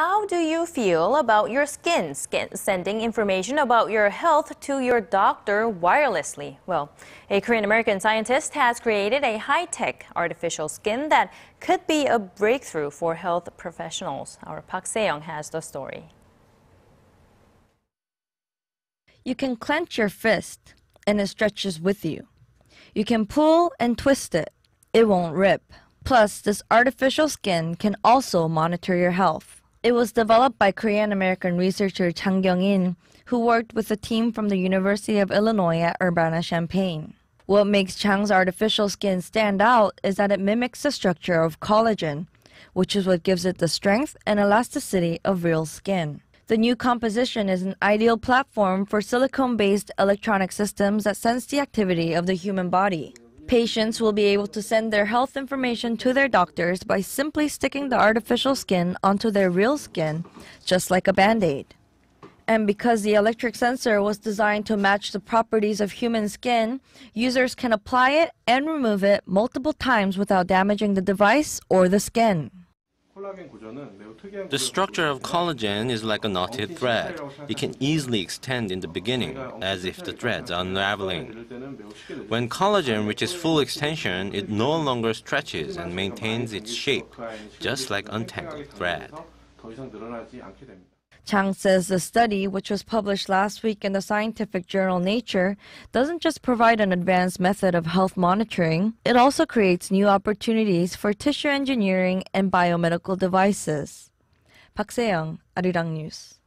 How do you feel about your skin? skin? Sending information about your health to your doctor wirelessly. Well, a Korean American scientist has created a high tech artificial skin that could be a breakthrough for health professionals. Our Park Se-young has the story. You can clench your fist and it stretches with you. You can pull and twist it, it won't rip. Plus, this artificial skin can also monitor your health. It was developed by Korean American researcher Jang Kyung-in, who worked with a team from the University of Illinois at Urbana-Champaign. What makes Jang's artificial skin stand out is that it mimics the structure of collagen, which is what gives it the strength and elasticity of real skin. The new composition is an ideal platform for silicone-based electronic systems that sense the activity of the human body. Patients will be able to send their health information to their doctors by simply sticking the artificial skin onto their real skin, just like a band aid. And because the electric sensor was designed to match the properties of human skin, users can apply it and remove it multiple times without damaging the device or the skin. The structure of collagen is like a knotted thread. It can easily extend in the beginning, as if the threads are unraveling. When collagen reaches full extension, it no longer stretches and maintains its shape, just like untangled thread. Jang says the study, which was published last week in the scientific journal Nature, doesn't just provide an advanced method of health monitoring, it also creates new opportunities for tissue engineering and biomedical devices. Park Se-young, Arirang News.